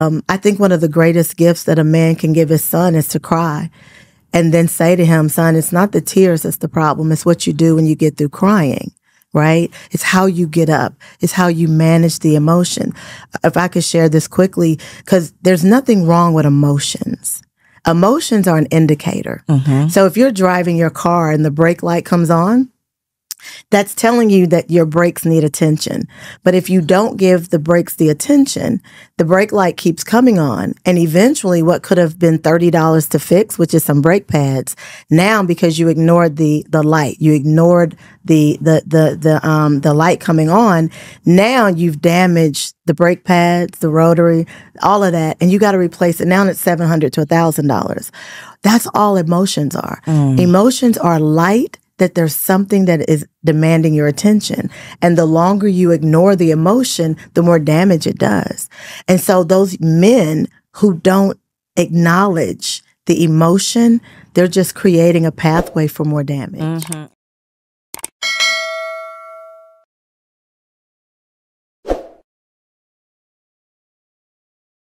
Um, I think one of the greatest gifts that a man can give his son is to cry and then say to him, son, it's not the tears that's the problem. It's what you do when you get through crying, right? It's how you get up. It's how you manage the emotion. If I could share this quickly, because there's nothing wrong with emotions. Emotions are an indicator. So if you're driving your car and the brake light comes on, that's telling you that your brakes need attention. But if you don't give the brakes the attention, the brake light keeps coming on. And eventually, what could have been $30 to fix, which is some brake pads, now because you ignored the, the light, you ignored the, the, the, the, um, the light coming on, now you've damaged the brake pads, the rotary, all of that, and you got to replace it. Now it's 700 to $1,000. That's all emotions are. Emotions are light that there's something that is demanding your attention. And the longer you ignore the emotion, the more damage it does. And so those men who don't acknowledge the emotion, they're just creating a pathway for more damage. Mm-hmm.